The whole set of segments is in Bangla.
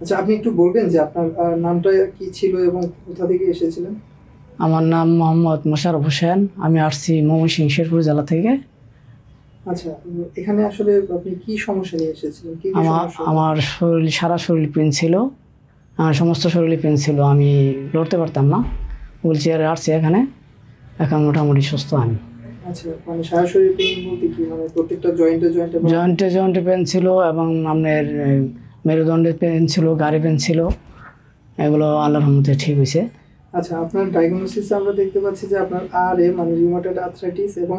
আচ্ছা আপনি একটু বলবেন যে আপনার নামটা কি ছিল এবং কোথা থেকে এসেছিলেন? আমার নাম মোহাম্মদ মোশারফ হোসেন। আমি আসছি ময়মনসিংহ শেরপুর জেলা থেকে। আচ্ছা এখানে আসলে আপনি কি সমস্যা নিয়ে এসেছিলেন? আমার আমার শরীর সারা শরীর পেন ছিল। আমার সমস্ত শরীরে পেন ছিল। আমি লড়তে পারতাম না। হুইল চেয়ারে আসছি এখানে। এখন মোটামুটি সুস্থ আমি। জয়েন্টে জয়েন্টে পেন ছিল এবং আপনার এ, মেরুদণ্ডে পেন ছিল গাড়ি পেন ছিল এগুলো আল্লাহর রহমতে ঠিক হয়েছে। আচ্ছা আপনার ডায়াগনোসিসে আমরা দেখতে পাচ্ছি যে আপনার আর এ মানে রিউমাটয়েড আর্থ্রাইটিস এবং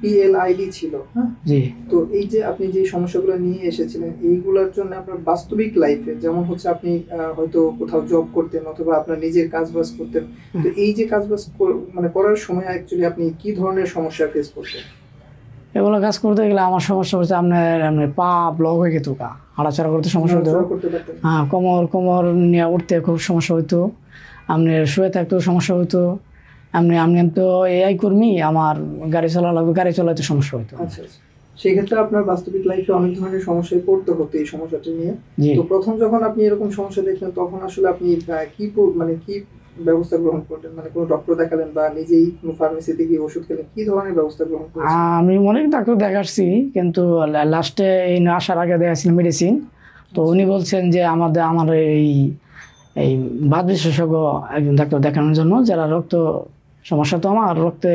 পিএলআইডি ছিল হ্যাঁ? জি। তো এই যে আপনি যে সমস্যাগুলো নিয়ে এসেছিলেন এইগুলোর জন্য আপনার বাস্তবিক লাইফে যেমন হচ্ছে আপনি হয়তো কোথাও জব করতেন অথবা আপনার নিজের কাজ বাজ করতেন তো এই যে কাজ বাজ কর- মানে করার সময় অ্যাকচুয়ালি আপনি কি ধরনের সমস্যা ফেস করতেন? এগুলো কাজ করতে গেলে আমার সমস্যা হচ্ছে আপনার পা ব্লক হয়ে যেত কা হাঁটাচড়া করতে সমস্যা হতো হ্যাঁ কোমর কোমর নিয়ে উঠতে খুব সমস্যা হতো আপনার শুয়ে থাকতেও সমস্যা হতো আপনি আপনি তো এআই কর্মী আমার গাড়ি চালা লাগবে গাড়ি চালাতে সমস্যা হতো আচ্ছা আচ্ছা। সেই ক্ষেত্রে আপনার বাস্তবিক লাইফে অনেক ধরনের সমস্যায় পড়তে হতো এই সমস্যাটা নিয়ে। তো প্রথম যখন আপনি এরকম সমস্যা দেখলেন তখন আসলে আপনি কি মানে কি ব্যবস্থা গ্রহণ করলেন? মানে কোনো ডক্টর দেখালেন বা নিজেই কোনো ফার্মেসিতে গিয়ে ওষুধ খেলেন? কি ধরনের ব্যবস্থা গ্রহণ করেছেন? আমি অনেক ডাক্তার দেখাচ্ছি কিন্তু লাস্টে এই আসার আগে দেখাচ্ছিল মেডিসিন তো উনি বলছেন যে আমাদের আমার এই এই বাদ বিশেষজ্ঞ একজন ডাক্তার দেখানোর জন্য যারা রক্ত সমস্যা তো আমার রক্তে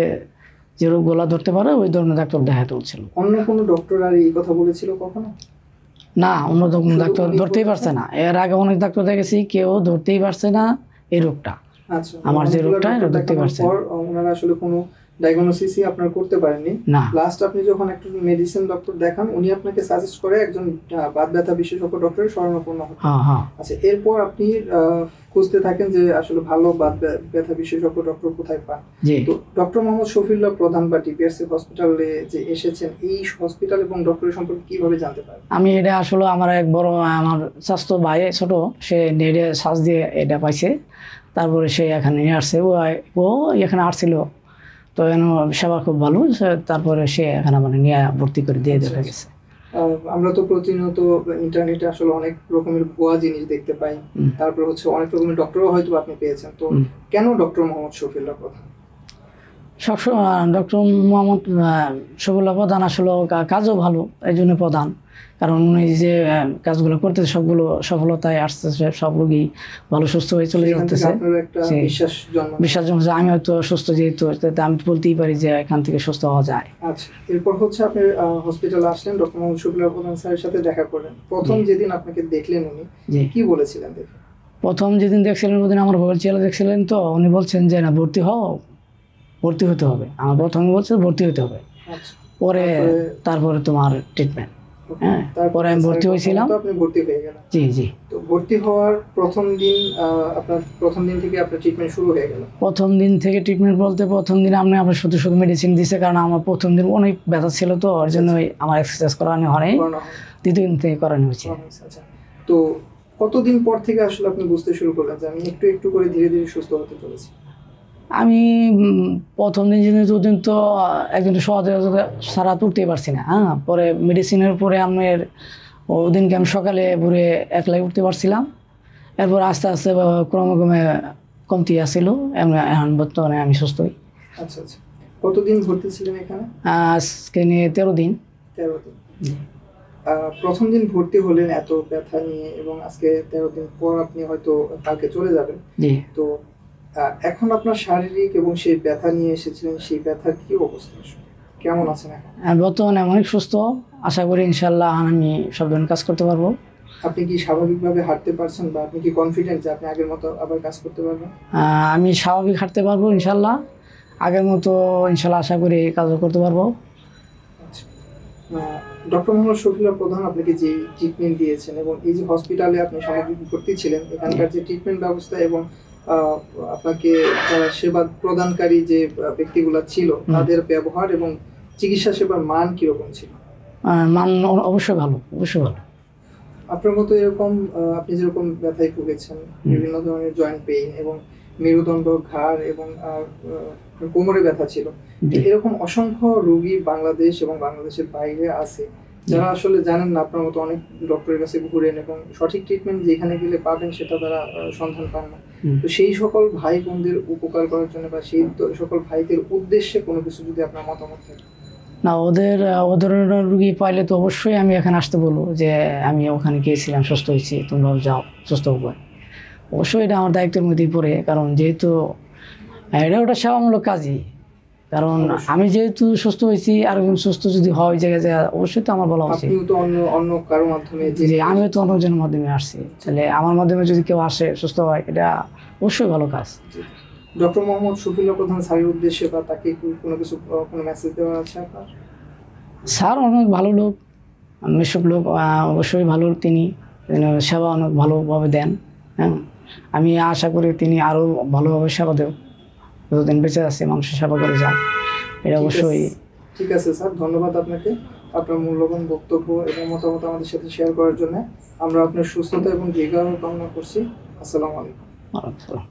যে রোগগুলো ধরতে পারে ওই ধরনের ডাক্তার দেখাতে বলছিল। অন্য কোনো ডক্টর আর এই কথা বলেছিল কখনো? না অন্য কোনো ডাক্তার ধরতেই পারছে না। এর আগে অনেক ডাক্তার দেখেছি কেউ ধরতেই পারছে না এই রোগটা। আমার যে রোগটা, ধরতে পারছেন। পর ওনারা আসলে কোনো ডায়াগনোসিসই আপনার করতে পারেননি। না। লাস্ট আপনি যখন একটা মেডিসিন ডক্টর দেখান উনি আপনাকে সাজেস্ট করে একজন বাত ব্যথা বিশেষজ্ঞ ডক্টরের শরণাপন্ন হন হ্যাঁ হ্যাঁ। আচ্ছা এরপর আপনি খুঁজতে থাকেন যে আসলে ভালো বাত ব্য- ব্যথা বিশেষজ্ঞ ডক্টর কোথায় পান। তো ডক্টর মোহাম্মদ শফিউল্লাহ প্রধান বা ডিপিআরসি হসপিটালে যে এসেছেন এই হসপিটাল এবং ডক্টরের সম্পর্কে কীভাবে জানতে পারেন? আমি এটা আসলে আমার এক বড় আমার স্বাস্থ্য ভাই ছোট সে নেড়ে সার্চ দিয়ে এটা পাইছে। তারপরে সে এখানে আসছে ও ও এখানে আসছিল। তো এখন সেবা খুব ভালো তারপরে সে এখানে মানে নিয়ে ভর্তি করে দিয়ে দেওয়া গেছে। আহ, আমরা তো প্রতিনিয়ত ইন্টারনেটে আসলে অনেক রকমের ভুয়া জিনিস দেখতে পাই। তারপরে হচ্ছে অনেক রকমের ডক্টরও হয়তো আপনি পেয়েছেন। তো কেন ডক্টর মোহাম্মদ শফিল্লা প্রধান সবসময় ডক্টর মোহাম্মদ সবুল্লাহ প্রধান আসলে কাজও ভালো এই জন্য প্রধান। কারণ উনি যে কাজগুলো করতেছে সবগুলো সফলতায় আসতেছে সব রোগী ভালো সুস্থ হয়ে চলে যাচ্ছে। বিশ্বাস জন্ম আমি হয়তো সুস্থ যেহেতু আমি বলতেই পারি যে এখান থেকে সুস্থ হওয়া যায়। আচ্ছা এরপর হচ্ছে আপনি হসপিটালে আসলেন ডক্টর মোহাম্মদ শফিউল্লাহ প্রধান স্যারের সাথে দেখা করলেন। প্রথম যেদিন আপনাকে দেখলেন উনি কি বলেছিলেন দেখে? প্রথম যেদিন দেখছিলেন ওদিন আমার ভোর ছেলে দেখছিলেন তো উনি বলছেন যে না ভর্তি হও ভর্তি হতে হবে। আমার প্রথমে বলছে ভর্তি হতে হবে। আচ্ছা। পরে তারপরে- তোমার ট্রিটমেন্ট হ্যাঁ, তারপরে আমি ভর্তি হয়েছিলাম। আপনি ভর্তি হয়ে গেলেন। জি জি। তো ভর্তি হওয়ার প্রথম দিন আপনার প্রথম দিন থেকে আপনার ট্রিটমেন্ট শুরু হয়ে গেল। প্রথম দিন থেকে ট্রিটমেন্ট বলতে প্রথম দিন আপনি আমার শুধু শুধু মেডিসিন দিছে কারণ আমার প্রথম দিন অনেক ব্যথা ছিল তো ওর জন্যই আমার এক্সারসাইজ করানো হয় করানো হয়। দ্বিতীয় দিন থেকে করানো হয়েছে আচ্ছা। তো কতদিন পর থেকে আসলে আপনি বুঝতে শুরু করলেন যে আমি একটু একটু করে ধীরে ধীরে সুস্থ হতে চলেছি? আমি প্রথম দিন যেদিন দুদিন তো একদিন সহজে সারা তুলতেই পারছি না হ্যাঁ? পরে মেডিসিনের পরে আমার ওদিনকে আমি সকালে ভোরে একলাই উঠতে পারছিলাম। এরপর আস্তে আস্তে ক্রমে ক্রমে কমতি আসছিল এমনি এখন বর্তমানে আমি সুস্থই। আচ্ছা আচ্ছা। কতদিন ভর্তি ছিলেন এখানে? আজকে নিয়ে তেরো দিন। তেরো দিন। প্রথম দিন ভর্তি হলেন এত ব্যথা নিয়ে এবং আজকে তেরো দিন পর আপনি হয়তো কালকে চলে যাবেন। তো এখন আপনার শারীরিক এবং সেই ব্যথা নিয়ে এসেছিলেন সেই ব্যথার কি অবস্থা? কেমন আছেন এখন? বর্তমানে আমি অনেক সুস্থ। আশা করি ইনশাল্লাহ আমি সব ধরনের কাজ করতে পারব। আপনি কি স্বাভাবিকভাবে হাঁটতে পারছেন বা আপনি কি কনফিডেন্ট যে আপনি আগের মতো আবার কাজ করতে পারবেন? আমি স্বাভাবিক হাঁটতে পারব ইনশাল্লাহ আগের মতো ইনশাল্লাহ আশা করি কাজও করতে পারব। ডক্টর মোহাম্মদ শফিউল্লাহ প্রধান আপনাকে যে ট্রিটমেন্ট দিয়েছেন এবং এই যে হসপিটালে আপনি সামগ্রিক ভর্তি ছিলেন এখানকার যে ট্রিটমেন্ট ব্যবস্থা এবং আপনাকে যারা সেবা প্রদানকারী যে ব্যক্তিগুলো ছিল তাদের ব্যবহার এবং চিকিৎসা সেবার মান কীরকম ছিল? মান অবশ্যই ভালো অবশ্যই ভালো। আপনার মতো এরকম আপনি যেরকম ব্যথায় ভুগেছেন বিভিন্ন ধরনের জয়েন্ট পেইন এবং মেরুদণ্ড ঘাড় এবং কোমরে ব্যথা ছিল। এরকম অসংখ্য রোগী বাংলাদেশ এবং বাংলাদেশের বাইরে আছে। যারা আসলে জানেন না আপনার মতো অনেক ডক্টরের কাছে ঘুরেন এবং সঠিক ট্রিটমেন্ট যেখানে গেলে পাবেন সেটা তারা সন্ধান পান না। তো সেই সকল ভাই বোনদের উপকার করার জন্য বা সেই সকল ভাইদের উদ্দেশ্যে কোনো কিছু যদি আপনার মতামত থাকে। না ওদের ওদের রুগী পাইলে তো অবশ্যই আমি এখানে আসতে বলব যে আমি ওখানে গিয়েছিলাম সুস্থ হয়েছি তোমরাও যাও সুস্থ হবে অবশ্যই এটা আমার দায়িত্বের মধ্যেই পড়ে কারণ যেহেতু এটা ওটা সেবামূলক কাজই। কারণ আমি যেহেতু সুস্থ হয়েছি আর সুস্থ যদি হয় ওই জায়গায় যায় অবশ্যই তো আমার বলা উচিত। আপনিও তো অন্য অন্য কারও মাধ্যমে যে আমিও তো অন্যজনের মাধ্যমে আসছি। তাহলে আমার মাধ্যমে যদি কেউ আসে সুস্থ হয় এটা অবশ্যই ভালো কাজ। ডক্টর মোহাম্মদ শফিউল্লাহ প্রধান স্যারের উদ্দেশ্যে বা তাকে কোনো কিছু কোনো মেসেজ দেওয়া আছে আপনার? স্যার অনেক ভালো লোক এসব লোক অবশ্যই ভালো তিনি। তিনি সেবা অনেক ভালোভাবে দেন হ্যাঁ। আমি আশা করি তিনি আরও ভালোভাবে সেবা দেব। যতদিন বেঁচে আছে মানুষের সেবা করে যান। এটা অবশ্যই ঠিক আছে স্যার। ধন্যবাদ আপনাকে আপনার মূল্যবান বক্তব্য এবং মতামত আমাদের সাথে শেয়ার করার জন্য। আমরা আপনার সুস্থতা এবং দীর্ঘায়ু কামনা করছি। আসসালামু আলাইকুম।